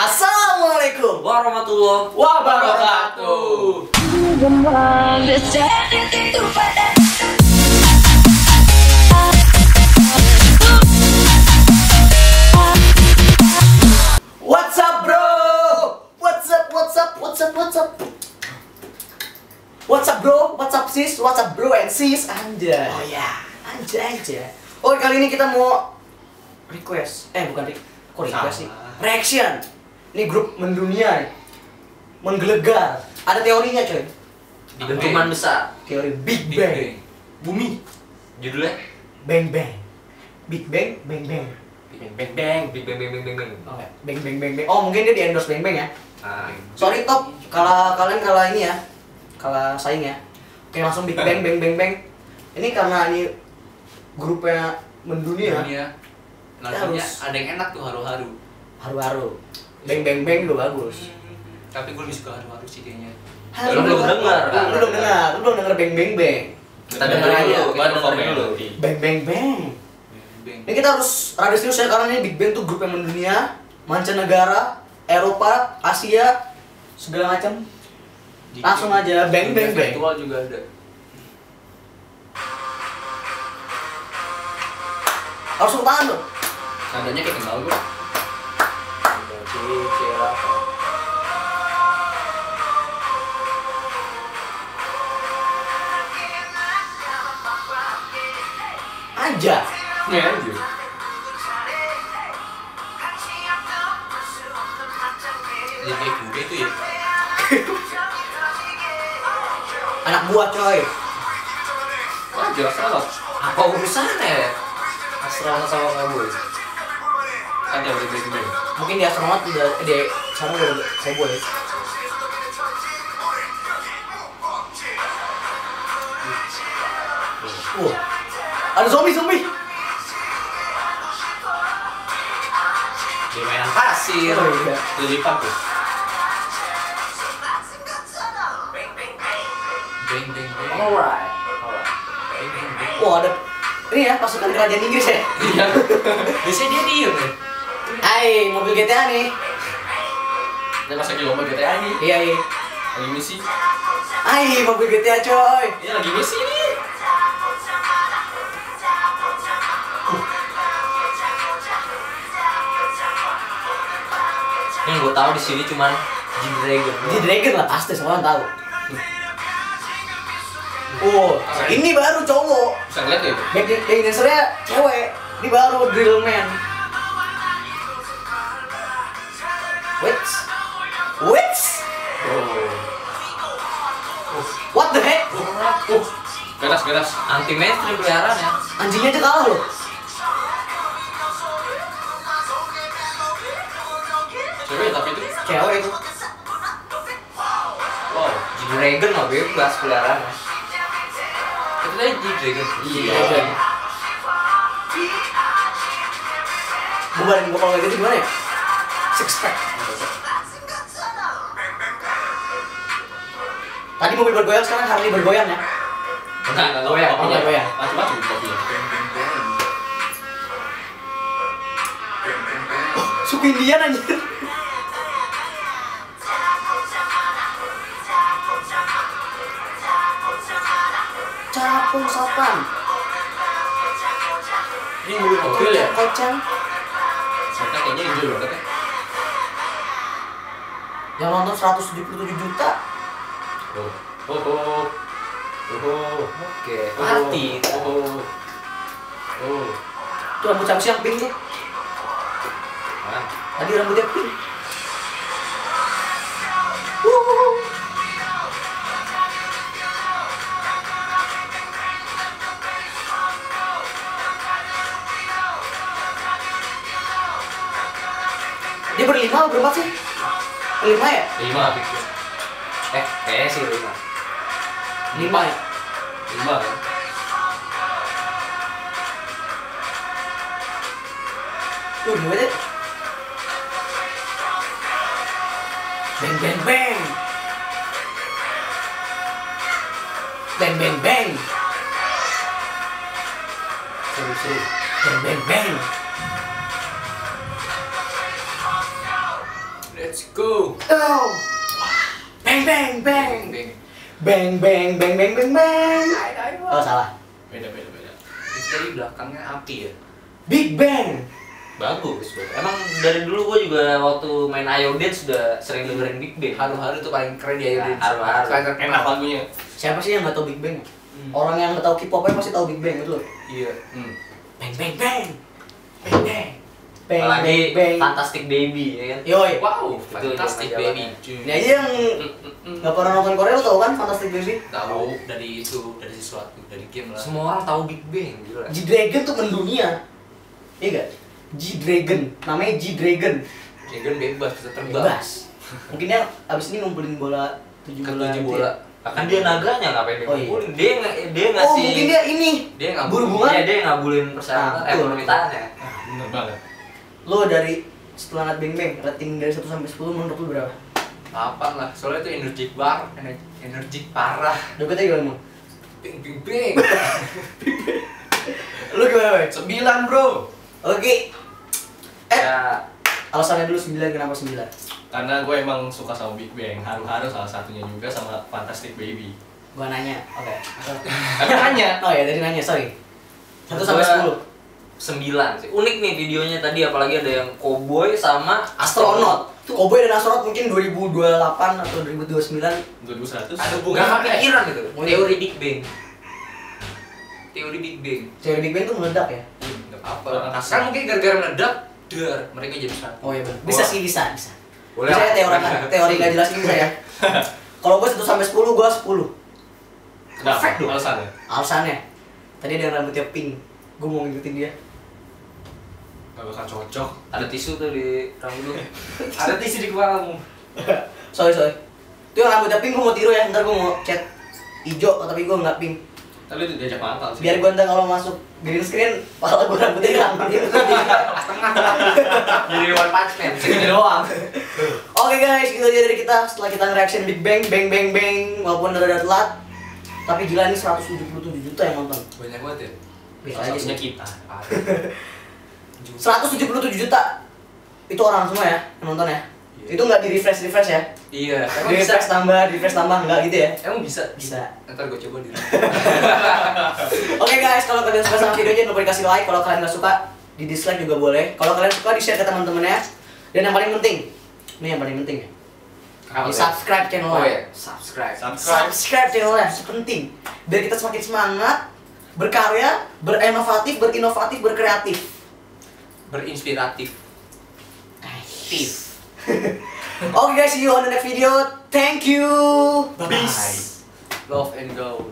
Assalamualaikum warahmatullahi wabarakatuh. What's up, bro? What's up? What's up? What's up? What's up? What's up, bro? What's up, sis? What's up, bro and sis? Anja. Oh ya, anja aja. Oh, kali ini kita mau request. Eh, bukan re kok request sih? Reaction. Ini grup mendunia. nih. Menggelegar. Ada teorinya, coy. dentuman besar Teori Big Big Bang. Bang. bumi judulnya Bang Bang. Big Bang, Bang Bang. bang bang bang big bang bang bang bang bang Oh, Bang Bang Bang Bang. Oh, mungkin dia di endorse Bang Bang ya. ah Sorry top, kalau kalian kalah ini ya, kalah saing ya. Oke langsung Big Bang Bang Bang Bang. Ini karena ini grupnya mendunia, dunia lagunya harus- ada yang enak tuh haru-haru haru-haru. Bang Bang Bang lu bagus. tapi gue lebih suka haru-haru sih kayaknya Haru, Lu belum haru. denger, kan? Lu belum dengar, lu belum denger Bang Bang Bang. kita dengerin aja. Kita dengerin dulu. Bang Bang Bang. bang Ini kita harus rada serius ya karena ini Big Bang tuh grup yang mendunia, mancanegara, Eropa, Asia, segala macam. Langsung aja bang bang bang. virtual juga ada Harus tepuk tangan tuh. nadanya kayak kenal gue Aja. Ya aja. jadi kayak gue itu ya Anak buah coy. Wajar salah. apa urusannya asrama sama kamu Ada bang bang bang. Mungkin di astronot udah di sana udah cowboy. Wah, ada zombie zombie. di mainan pasir Oh, iya. Itu lipat tuh. bang bang bang Alright. Alright. Wah ada ini ya pasukan kerajaan Inggris ya. Iya. biasanya dia diem ya Hai mobil GTA nih. Ini masa lagi lomba GTA nih. Iya iya. Lagi misi. Hai mobil GTA coy. Ini lagi misi nih. yang gue tahu di sini cuman Jin Dragon Di Dragon lah pasti semua orang tahu. Oh, ini baru cowok. Bisa ngeliat ya. Back dancernya cewek. Ini baru drill Oh. What the heck? Uh. Ganas ganas. anti mainstream peliharaan ya Anjingnya aja kalah loh. Cewek tapi itu. Cewek itu. Wow. Jin Dragon mah bebas peliharaan Itu tadi G Dragon. Iya. Bubarin gua kalau kayak gitu gimana ya? Six pack. Tadi mobil bergoyang sekarang Harley bergoyang ya. Enggak, enggak Goyang, kopinya. goyang. Macam-macam kopinya. Suku Indian anjir. Capung sapan. Ini mobil mobil ya. Kocang. Mereka kayaknya enjoy banget ya. Yang nonton 177 juta. Oh. Oh. Oh. Oh. oke Oh. party Oh. Oh. Tuh rambut siapa sih yang pink tuh? Ah. Tadi rambutnya pink. Dia berlima berempat sih? Berlima ya? Lima pikir. Eh kayaknya sih lima Lima ya? Lima kan. Tuh gimana deh? Bang bang bang. Bang bang bang. seru seru Bang bang bang. Let's go. Oh. Bang bang bang. Bang. Bang bang bang bang bang bang. Oh salah. Beda beda beda. Itu tadi belakangnya api ya. Big Bang. Bagus, bagus. Emang dari dulu gue juga waktu main Ayo Dance sudah sering dengerin Big Bang. Haru-haru tuh paling keren di Ayo Nah, Dance. haru-haru. Paling enak lagunya. Siapa sih yang nggak tahu Big Bang? Hmm. Orang yang nggak tahu K-popnya pasti tahu Big Bang betul. Iya. Hmm. Bang bang bang. Bang bang. Bang Apalagi bang bang. Fantastic Baby ya kan. Yoi. Wow, fantastic baby. Cuy. Ini aja yang nggak pernah nonton Korea lo tau kan Fantastic Baby? Tahu dari itu, dari sesuatu, dari game lah. Semua orang tahu Big Bang gila. G Dragon tuh mendunia. Iya gak? G Dragon. Namanya G Dragon. Dragon bebas bisa terbang. Bebas. Mungkin dia abis ini ngumpulin bola tujuh bola. tujuh gitu bola. ya. Kan dia naganya ngapain dia Oh, iya. ngumpulin? Dia nggak dia Oh ngasih mungkin dia ini. Dia nggak Berhubungan. Iya, dia ngabulin persyaratan Ah, eh permintaannya. Ah, bener banget. Lo dari setelah ngeliat Bang Bang, rating dari 1 sampai 10 menurut lo berapa? Apaan lah, soalnya itu energik bar, ener- energik parah. Jogetnya gimana mau? Bing bing bing. Lo gimana, Bang? Sembilan bro. Oke. Eh, Ya, alasannya dulu 9 kenapa 9? Karena gue emang suka sama Big Bang, haru-haru salah satunya juga sama Fantastic Baby. Gua nanya. Oke. Tapi nanya. Oh ya, dari nanya, sorry. 1 Gua- sampai 10. Sembilan sih. Unik nih videonya tadi apalagi ada yang cowboy sama Astronot. Cowboy dan astronot mungkin 2028 atau 2029. 2100. Ada bunga Gak kepikiran gitu. Teori Big Bang. Teori Big Bang. Teori Big Bang tuh meledak ya? Enggak apa. Kan mungkin gara-gara meledak, dar mereka jadi satu. Oh iya benar. Bisa sih bisa, bisa. Boleh bisa ya teori teori nggak jelas ini bisa ya. Kalau gue 1 sampai 10, gue 10. Kenapa? Perfect dong. Alasannya. Alasannya, tadi ada yang rambutnya pink. Gue mau ngikutin dia. Gak bakal cocok. Ada tisu tuh di rambut lu. Ada tisu di kepalamu. sorry sorry. Itu yang rambutnya pink gue mau tiru ya. Ntar gue mau chat hijau, tapi gue nggak pink. Tapi itu diajak mangkal sih. Biar gue ntar kalau masuk green screen, pala gue rambutnya hilang. Jadi One Punch Man. Segini doang. Oke guys, itu aja dari kita setelah kita nge-reaction Big Bang, bang bang bang, walaupun rada telat. Tapi gila ini 177 juta yang nonton. Banyak banget ya. Aja sih. kita. 177 juta. Itu orang semua ya yang nonton ya. Iya. Itu nggak di refresh refresh ya? Iya. Di Emang bisa? refresh tambah, di refresh tambah nggak gitu ya? Emang bisa? Bisa. Ntar gue coba di. Oke guys, kalau kalian suka sama videonya jangan lupa dikasih like. Kalau kalian nggak suka, di dislike juga boleh. Kalau kalian suka, di share ke teman-temannya. Dan yang paling penting, ini yang paling penting ya. Di subscribe Oh channelnya. ya, subscribe. Subscribe. Subscribe channelnya, penting. Biar kita semakin semangat, berkarya, berinovatif, berinovatif, berkreatif. Berinspiratif. Peace. Oke guys, see you on the next video. Thank you. Bye. Love and go.